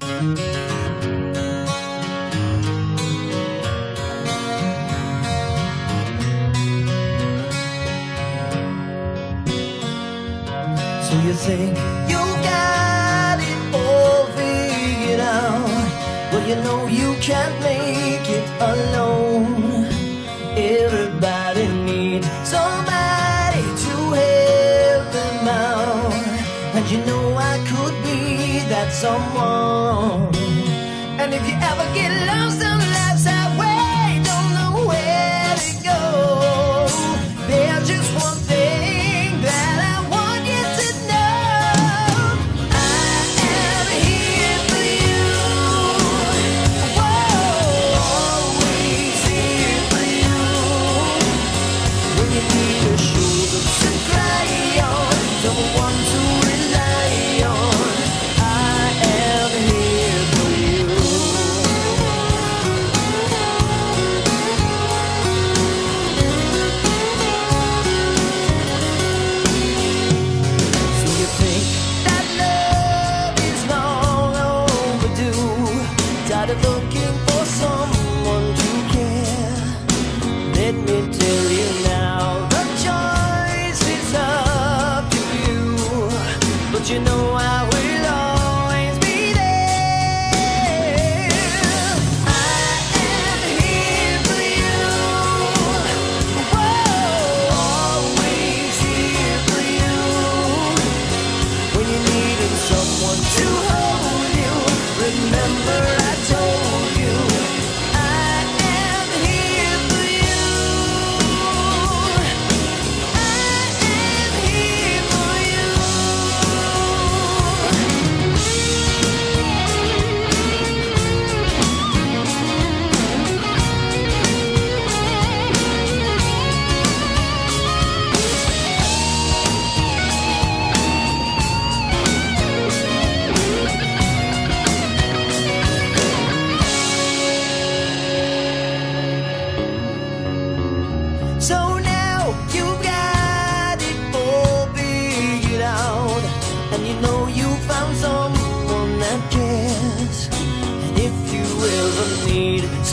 So you think you got it all figured out Well, you know you can't make it alone. Everybody that someone. And if you ever get lonely. treadmill So now you've got it figured out, and you know you found someone that cares. And if you ever need.